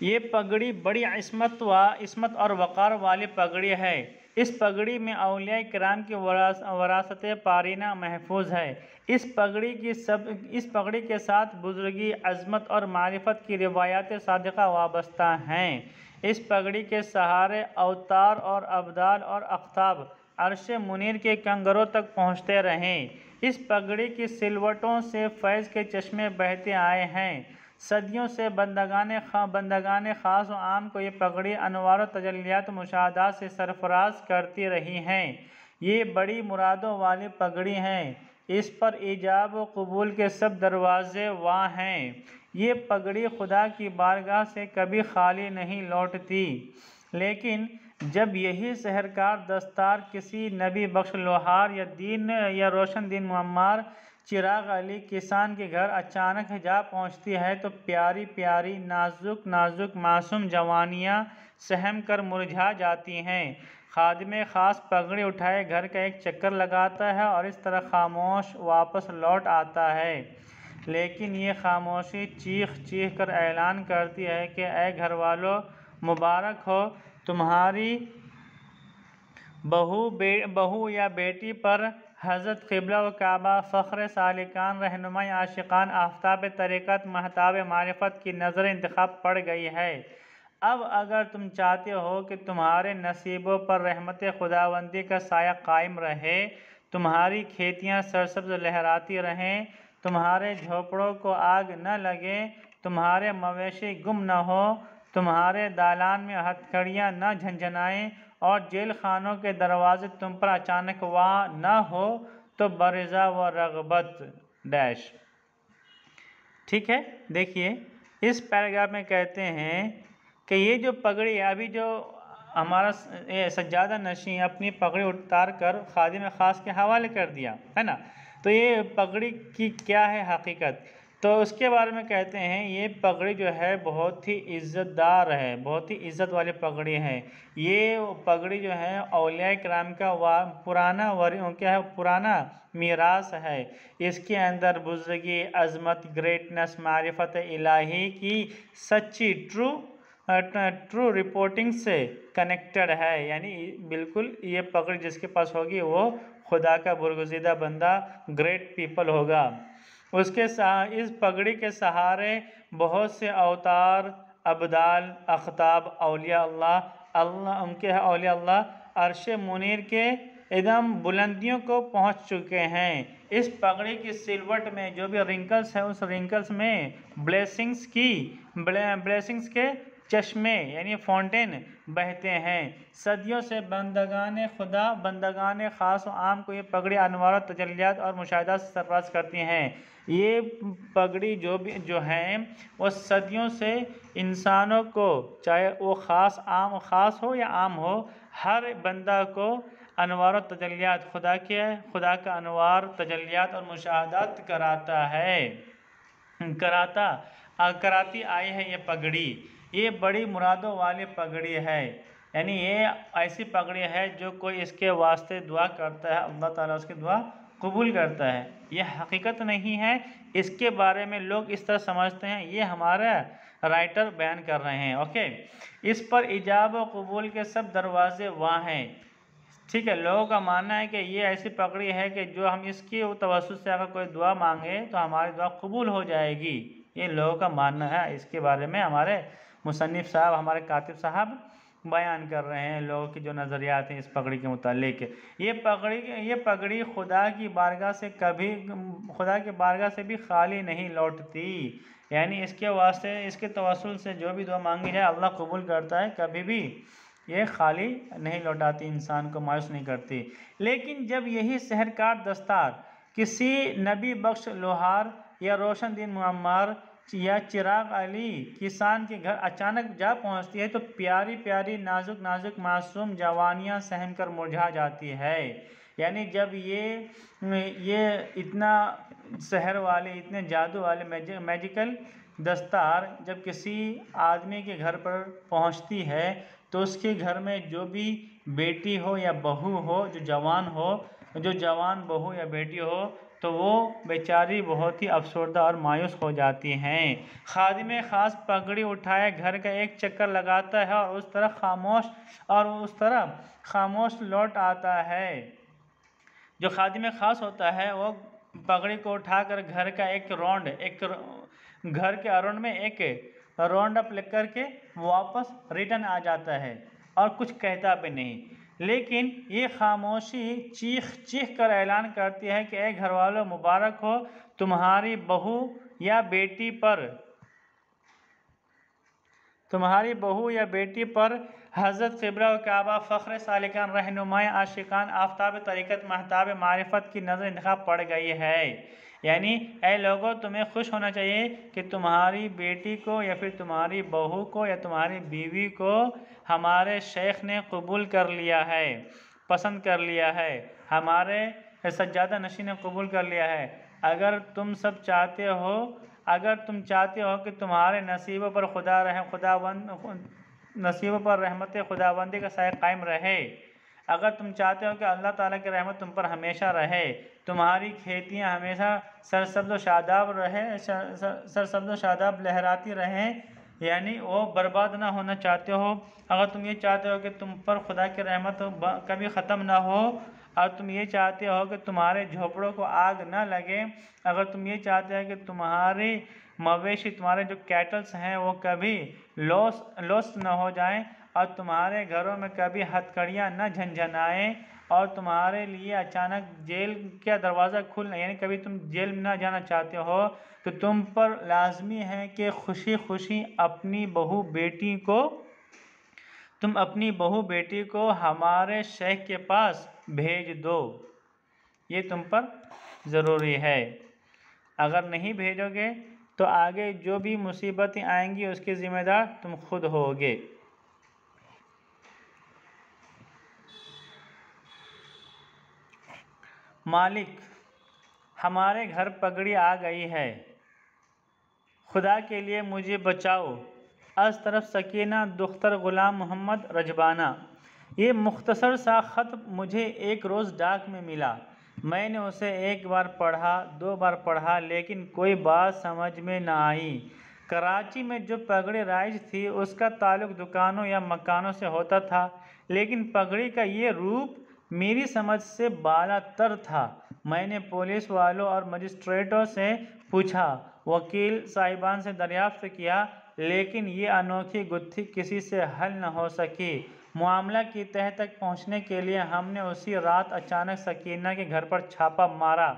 ये पगड़ी बड़ी इसमत व, इसमत और वक़ार वाली पगड़ी है। इस पगड़ी में अलिया कराम की वरासत पारीना महफूज है। इस पगड़ी की सब, इस पगड़ी के साथ बुजुर्गी, अजमत और मारिफत की रिवायात सदका वाबस्ता हैं। इस पगड़ी के सहारे अवतार और अबदाल और अख्ताब अरश मुनीर के कंगरों तक पहुँचते रहें। इस पगड़ी की सिलवटों से फैज़ के चश्मे बहते आए हैं। सदियों से बंदगान खा बंदगान ख़ास आम को ये पगड़ी, अनवार तजलियात मुशाहदात से सरफराज करती रही हैं। ये बड़ी मुरादों वाली पगड़ी हैं। इस पर ईजाब व कबूल के सब दरवाज़े वाह हैं। ये पगड़ी खुदा की बारगाह से कभी खाली नहीं लौटती। लेकिन जब यही सहरकार दस्तार किसी नबी बख्श लोहार या दीन या रोशन दीन मम्मार चिराग अली किसान के घर अचानक जा पहुँचती है तो प्यारी प्यारी, नाजुक नाजुक मासूम जवानियाँ सहम कर मुरझा जाती हैं। खादम ख़ास पगड़ी उठाए, घर का एक चक्कर लगाता है और इस तरह खामोश वापस लौट आता है। लेकिन ये खामोशी चीख चीख कर ऐलान करती है कि ए घर वालों मुबारक हो तुम्हारी बहू बे, बहू या बेटी पर हज़रत क़िबला व काबा फ़ख्र सालिकान, रहनुमाई, आशिकान, आफ्ताब तरीक़त, महताब मारिफत की नज़र इंतखब पड़ गई है। अब अगर तुम चाहते हो कि तुम्हारे नसीबों पर रहमत खुदाबंदी का साया कायम रहे, तुम्हारी खेतियाँ सरसब्ज लहराती रहें, तुम्हारे झोपड़ों को आग न लगे, तुम्हारे मवेशी गुम न हो तुम्हारे दालान में हथकड़ियाँ न झंझनाएँ और जेल खानों के दरवाजे तुम पर अचानक वाह न हो तो बरज़ा व रगबत। डैश। ठीक है, देखिए, इस पैराग्राफ में कहते हैं कि ये जो पगड़ी है अभी जो हमारा सज्जादा नशी अपनी पगड़ी उतार कर खादिम ख़ास के हवाले कर दिया, है ना? तो ये पगड़ी की क्या है हकीकत? तो उसके बारे में कहते हैं, ये पगड़ी जो है बहुत ही इज़्ज़तदार है, बहुत ही इज़्ज़त वाली पगड़ी है। ये पगड़ी जो है अलिया कराम का वा, पुराना वर क्या है, पुराना मीरास है। इसके अंदर बुजुर्गी, अजमत ग्रेटनेस मारिफत, इलाही की सच्ची ट्रू ट्रू रिपोर्टिंग से कनेक्टेड है। यानी बिल्कुल ये पगड़ी जिसके पास होगी वो खुदा का बुरगुजीदा बंदा ग्रेट पीपल होगा। उसके इस पगड़ी के सहारे बहुत से अवतार, अबदाल, अखताब अलिया अल्लाह अल्लाह उनके अलिया अल्लाह, अरश मुनीर के एकदम बुलंदियों को पहुँच चुके हैं। इस पगड़ी की सिलवट में जो भी रिंकल्स हैं, उस रिंकल्स में ब्लेसिंग्स की ब्लेसिंग्स के चश्मे, यानी फाउंटेन बहते हैं। सदियों से बंदगान, खुदा बंदगान, ख़ास आम को ये पगड़ी अनवार तजलियात और मुशाह से सरफराज करती हैं। ये पगड़ी जो भी, जो हैं, वो सदियों से इंसानों को, चाहे वो ख़ास आम, ख़ास हो या आम हो, हर बंदा को अनवार तजलियात खुदा के, खुदा का अनवार तजलियात और मुशाहदात कराता है। कराता कराती आई है ये पगड़ी। ये बड़ी मुरादों वाली पगड़ी है। यानी ये ऐसी पगड़ी है जो कोई इसके वास्ते दुआ करता है, अल्लाह ताला उसकी दुआ कबूल करता है। ये हकीकत नहीं है। इसके बारे में लोग इस तरह समझते हैं। ये हमारा राइटर बयान कर रहे हैं। ओके? इस पर इजाब व कबूल के सब दरवाजे वहाँ हैं। ठीक है? लोगों का मानना है कि ये ऐसी पकड़ी है कि जो हम इसकी तवसत से अगर कोई दुआ मांगे तो हमारी दुआ कबूल हो जाएगी। ये लोगों का मानना है। इसके बारे में हमारे मुसनफ़ साहब, हमारे कातिब साहब बयान कर रहे हैं लोगों की जो नज़रियात हैं इस पगड़ी के मुतालिक। ये पगड़ी ये पगड़ी खुदा की बारगाह से कभी, खुदा की बारगाह से भी खाली नहीं लौटती। यानी इसके वास्ते, इसके तवसल से जो भी दुआ मांगी है, अल्लाह कबूल करता है, कभी भी ये खाली नहीं लौटाती, इंसान को मायूस नहीं करती। लेकिन जब यही सहरकार दस्तार, किसी नबी बख्श लोहार या रोशन दिन मुम्मार या चिराग अली किसान के घर अचानक जा पहुँचती है तो प्यारी प्यारी नाजुक नाजुक मासूम जवानियाँ सहम कर मुरझा जाती है। यानी जब ये ये इतना शहर वाले, इतने जादू वाले मैजिकल दस्तार जब किसी आदमी के घर पर पहुँचती है तो उसके घर में जो भी बेटी हो या बहू हो, जो जवान हो, जो जवान बहू या बेटी हो तो वो बेचारी बहुत ही अफसरदा और मायूस हो जाती हैं। खादिम ख़ास पगड़ी उठाए, घर का एक चक्कर लगाता है और उस तरह खामोश, और उस तरह खामोश लौट आता है। जो खादिम ख़ास होता है, वो पगड़ी को उठाकर घर का एक राउंड एक घर के अराउंड में एक राउंड अप लेकर के वापस रिटर्न आ जाता है, और कुछ कहता भी नहीं। लेकिन ये खामोशी चीख चीख कर ऐलान करती है कि ए घर वालों मुबारक हो तुम्हारी बहू या बेटी पर, तुम्हारी बहू या बेटी पर हज़रत क़िबरा काबा फ़ख्र सालिकान रहनुमाई आशिकान, आफ्ताब, तरीक़त, महताब, मारिफत की नज़र इंतखब पड़ गई है। यानी ए लोगों, तुम्हें खुश होना चाहिए कि तुम्हारी बेटी को या फिर तुम्हारी बहू को या तुम्हारी बीवी को हमारे शेख ने कबूल कर लिया है, पसंद कर लिया है, हमारे सज्जादा नशी ने कबूल कर लिया है। अगर तुम सब चाहते हो, अगर तुम चाहते हो कि तुम्हारे नसीबों पर खुदा रह खुदाबंद, नसीबों पर रहमत, खुदाबंदी का साय कायम रहे अगर तुम चाहते हो कि अल्लाह ताला की रहमत तुम पर हमेशा रहे, तुम्हारी खेतियाँ हमेशा सरसब्ज शादाब रहे सरसब्ज शादाब लहराती रहें, यानी वो बर्बाद ना होना चाहते हो। अगर तुम ये चाहते हो कि तुम पर खुदा की रहमत कभी ख़त्म ना हो और तुम ये चाहते हो कि तुम्हारे झोपड़ों को आग ना लगे, अगर तुम ये चाहते हो कि तुम्हारी मवेशी, तुम्हारे जो कैटल्स हैं, वो कभी लॉस लॉस ना हो जाएँ और तुम्हारे घरों में कभी हथकड़ियाँ न झंझनाएँ और तुम्हारे लिए अचानक जेल का दरवाज़ा खुल यानी कभी तुम जेल में ना जाना चाहते हो तो तुम पर लाजमी है कि खुशी खुशी अपनी बहू बेटी को, तुम अपनी बहू बेटी को हमारे शेख के पास भेज दो। ये तुम पर ज़रूरी है। अगर नहीं भेजोगे तो आगे जो भी मुसीबतें आएँगी, उसके ज़िम्मेदार तुम खुद होगे। मालिक, हमारे घर पगड़ी आ गई है। खुदा के लिए मुझे बचाओ। अस तरफ़ सकीना, दुख्तर ग़ुलाम मोहम्मद रजबाना। ये मुख्तसर सा ख़त मुझे एक रोज़ डाक में मिला। मैंने उसे एक बार पढ़ा, दो बार पढ़ा, लेकिन कोई बात समझ में ना आई। कराची में जो पगड़ी राइज थी, उसका ताल्लुक दुकानों या मकानों से होता था, लेकिन पगड़ी का ये रूप मेरी समझ से बाला तर था। मैंने पुलिस वालों और मजिस्ट्रेटों से पूछा, वकील साहिबान से दरियाफ्त किया, लेकिन ये अनोखी गुत्थी किसी से हल न हो सकी। मामला की तह तक पहुँचने के लिए हमने उसी रात अचानक सकीना के घर पर छापा मारा।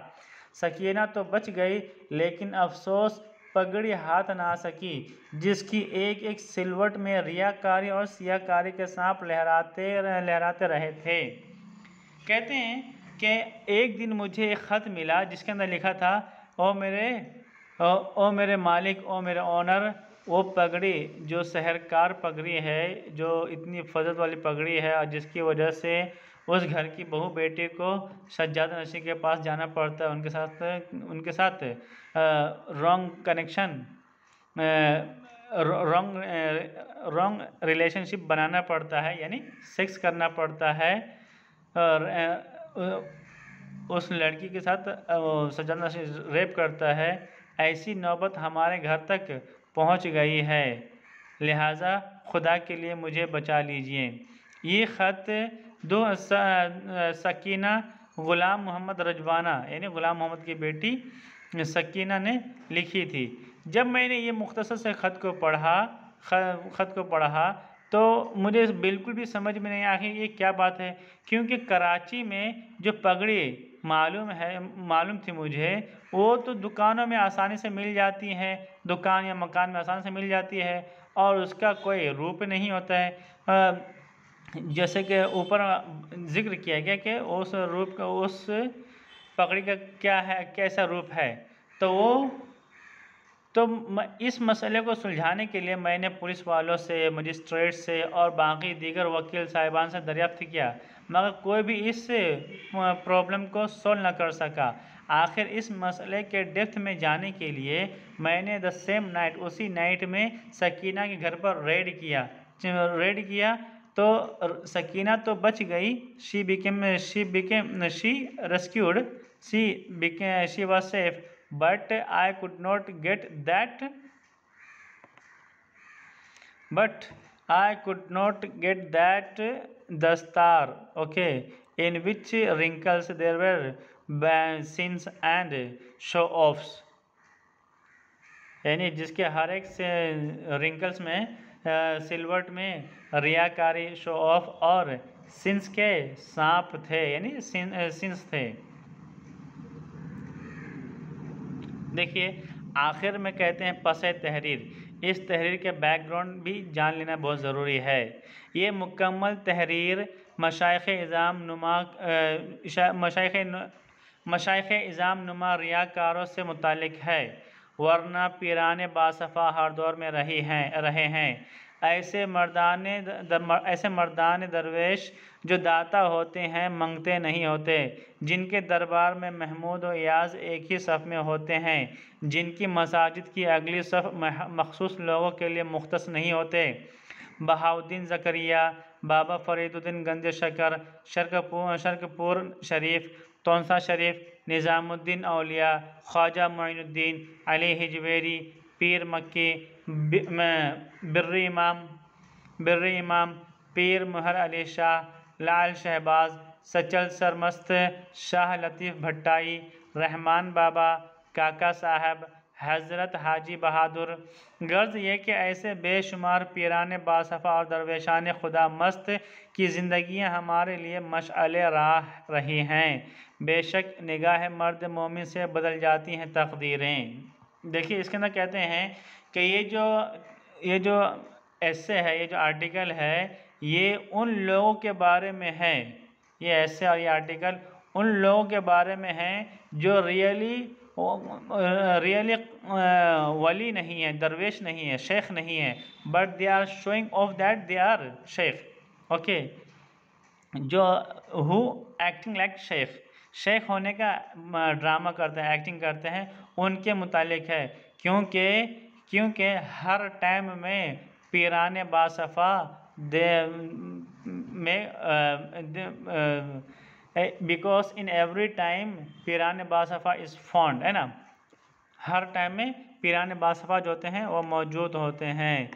सकीना तो बच गई, लेकिन अफसोस पगड़ी हाथ ना सकी, जिसकी एक एक सिलवट में रियाकारी और सियाकारी के सांप लहराते लहराते रहे थे। कहते हैं कि एक दिन मुझे एक ख़त मिला जिसके अंदर लिखा था ओ मेरे ओ, ओ मेरे मालिक ओ मेरे ऑनर वो पगड़ी जो शहरकार पगड़ी है जो इतनी फजत वाली पगड़ी है और जिसकी वजह से उस घर की बहू बेटे को सज्जाद नशी के पास जाना पड़ता है उनके साथ उनके साथ wrong connection wrong wrong relationship बनाना पड़ता है यानी सेक्स करना पड़ता है उस लड़की के साथ सजाना रेप करता है। ऐसी नौबत हमारे घर तक पहुँच गई है। लिहाजा खुदा के लिए मुझे बचा लीजिए। ये ख़त दो सकीना ग़ुलाम मोहम्मद रजवाना, यानी ग़ुलाम मोहम्मद की बेटी सकीना ने लिखी थी। जब मैंने ये मुख्तसर से ख़त को पढ़ा ख़त को पढ़ा तो मुझे बिल्कुल भी समझ में नहीं आखिर ये क्या बात है। क्योंकि कराची में जो पगड़ी मालूम है, मालूम थी मुझे, वो तो दुकानों में आसानी से मिल जाती हैं, दुकान या मकान में आसानी से मिल जाती है और उसका कोई रूप नहीं होता है। जैसे कि ऊपर ज़िक्र किया गया कि उस रूप का, उस पगड़ी का क्या है, कैसा रूप है तो वो तो इस मसले को सुलझाने के लिए मैंने पुलिस वालों से, मजिस्ट्रेट से और बाकी दीगर वकील साहिबान से दरियाफ्त किया, मगर कोई भी इस प्रॉब्लम को सोल्व न कर सका। आखिर इस मसले के डेप्थ में जाने के लिए मैंने द सेम नाइट उसी नाइट में सकीना के घर पर रेड किया। रेड किया तो सकीना तो बच गई। She became she became she rescued she she was safe but I could not get that but I could not get that dastar okay in which wrinkles there were sins and show offs यानी जिसके हर एक से wrinkles में सिल्वर्ट में रियाकारी show off और sins के सांप थे यानी सिंस थे देखिए, आखिर में कहते हैं पस तहरीर। इस तहरीर के बैकग्राउंड भी जान लेना बहुत ज़रूरी है। ये मुकम्मल तहरीर मशाइ इज़ाम नुमा मशाइ मशाइ इज़ाम नुमा रियाकारों से मुतल है। वरना पीरान बासफ़ा हर दौर में रही हैं, रहे हैं। ऐसे मर्दान ऐसे मर्दान दरवेश जो दाता होते हैं, मंगते नहीं होते। जिनके दरबार में महमूद और याज एक ही सफ़ में होते हैं। जिनकी मसाजिद की अगली सफ़ मखसूस लोगों के लिए मुख्त नहीं होते। बहाउद्दीन ज़करिया, बाबा फरीदुद्दीन गंज शकर शर्कपुर शर्कपुर शरीफ तोनसा शरीफ, निज़ामुद्दीन अलिया ख्वाजा मोइनुद्दीन, अली हिजवेरी, पीर मक्की बिर इमाम बिर इमाम, पीर महर अली शाह, लाल शहबाज, सचल सरमस्त, शाह लतीफ़ भट्टाई, रहमान बाबा, काका साहब हज़रत हाजी बहादुर, गर्ज ये कि ऐसे बेशुमार पीरान बासफ़ा और दरवेशान खुदा मस्त की ज़िंदगियाँ हमारे लिए मशअल राह रही हैं। बेशक निगाह मर्द मोमिन से बदल जाती हैं तकदीरें। देखिए, इसके अंदर कहते हैं कि ये जो ये जो ऐसे है, ये जो आर्टिकल है, ये उन लोगों के बारे में है। ये ऐसे और ये आर्टिकल उन लोगों के बारे में है जो रियली रियली वली नहीं है, दरवेश नहीं है, शेख नहीं है but they are showing off that they are Sheikh okay जो हु एक्टिंग लाइक शेख शेख होने का ड्रामा करते हैं एक्टिंग करते हैं, उनके मुतालिक है, क्योंकि क्योंकि हर टाइम में पीरान बासफ़ा दे में बिकॉज़ इन एवरी टाइम पीरान बासफ़ा इज़ फॉन्ड है ना हर टाइम में पीरान बासफ़ा जो होते हैं, वो मौजूद होते हैं।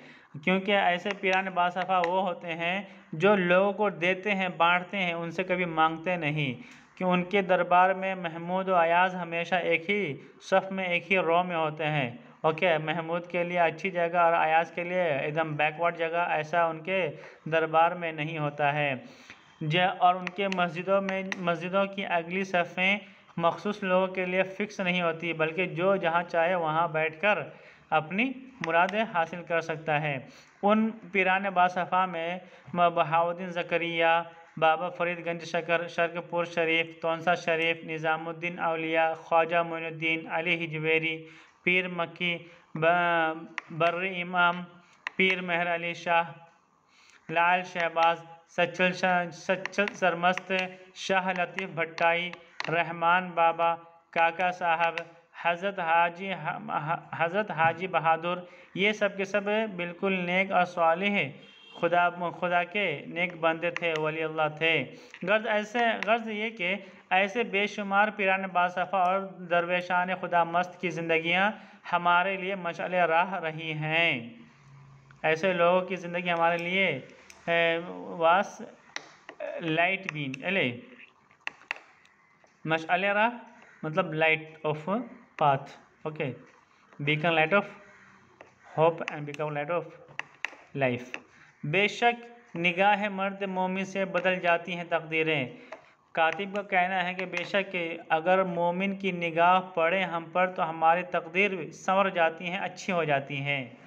क्योंकि ऐसे पीरान बासफ़ा वो होते हैं जो लोगों को देते हैं, बांटते हैं, उनसे कभी मांगते नहीं। कि उनके दरबार में महमूद व अयाज हमेशा एक ही सफ़ में, एक ही रो में होते हैं। ओके, महमूद के लिए अच्छी जगह और अयाज के लिए एकदम बैकवर्ड जगह ऐसा उनके दरबार में नहीं होता है। और उनके मस्जिदों में मस्जिदों की अगली सफ़ें मखसूस लोगों के लिए फ़िक्स नहीं होती, बल्कि जो जहाँ चाहे वहाँ बैठकर अपनी मुरादें हासिल कर सकता है। उन पीरान बासफ़ा में बहाउद्दीन ज़करिया, बाबा फरीदगंज शकर, शर्कपुर शरीफ, तोनसा शरीफ, निज़ामुद्दीन अलिया ख्वाजा मोनुद्दीन अली हिजवेरी, पीर मक्की बर इमाम, पीर मेहर अली शाह, लाल शहबाज सचल शाह सचल सरमस्त शाह लतीफ़ भट्टाई, रहमान बाबा, काका साहब, हज़रत हाजी हज़रत हाजी बहादुर, ये सब के सब बिल्कुल नेक और साल खुदा खुदा के नेक बंदे थे वली अल्लाह थे। गर्ज ऐसे, गर्ज ये कि ऐसे बेशुमार पिरान बासफ़ा और दरवेशान खुदा मस्त की ज़िंदगियाँ हमारे लिए मशल राह रही हैं। ऐसे लोगों की ज़िंदगी हमारे लिए वास, लाइट बीन, अले। मशल राह मतलब light of path okay beacon light of hope and become light of life बेशक निगाह मर्द मोमिन से बदल जाती हैं तकदीरें। कातिब का कहना है कि बेशक अगर मोमिन की निगाह पड़े हम पर तो हमारी तकदीर संवर जाती हैं, अच्छी हो जाती हैं।